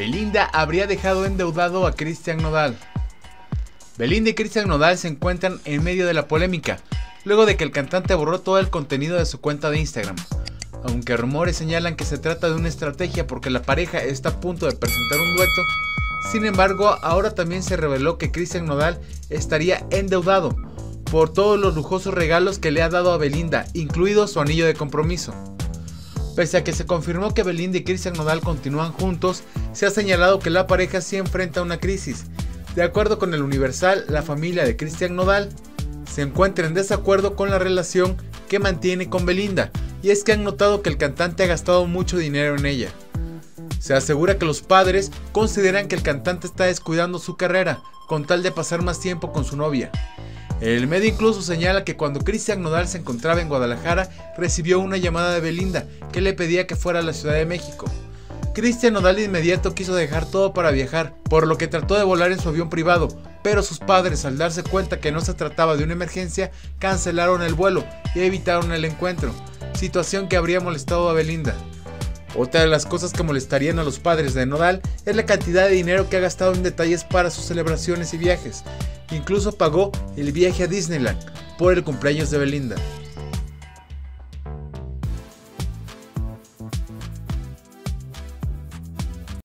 Belinda habría dejado endeudado a Cristian Nodal. Belinda y Cristian Nodal se encuentran en medio de la polémica, luego de que el cantante borró todo el contenido de su cuenta de Instagram. Aunque rumores señalan que se trata de una estrategia porque la pareja está a punto de presentar un dueto, sin embargo ahora también se reveló que Cristian Nodal estaría endeudado por todos los lujosos regalos que le ha dado a Belinda, incluido su anillo de compromiso. Pese a que se confirmó que Belinda y Cristian Nodal continúan juntos, se ha señalado que la pareja sí enfrenta una crisis. De acuerdo con el Universal, la familia de Cristian Nodal se encuentra en desacuerdo con la relación que mantiene con Belinda, y es que han notado que el cantante ha gastado mucho dinero en ella. Se asegura que los padres consideran que el cantante está descuidando su carrera con tal de pasar más tiempo con su novia. El medio incluso señala que cuando Cristian Nodal se encontraba en Guadalajara, recibió una llamada de Belinda que le pedía que fuera a la Ciudad de México. Cristian Nodal de inmediato quiso dejar todo para viajar, por lo que trató de volar en su avión privado, pero sus padres al darse cuenta que no se trataba de una emergencia, cancelaron el vuelo y evitaron el encuentro, situación que habría molestado a Belinda. Otra de las cosas que molestarían a los padres de Nodal es la cantidad de dinero que ha gastado en detalles para sus celebraciones y viajes, Incluso pagó el viaje a Disneyland por el cumpleaños de Belinda.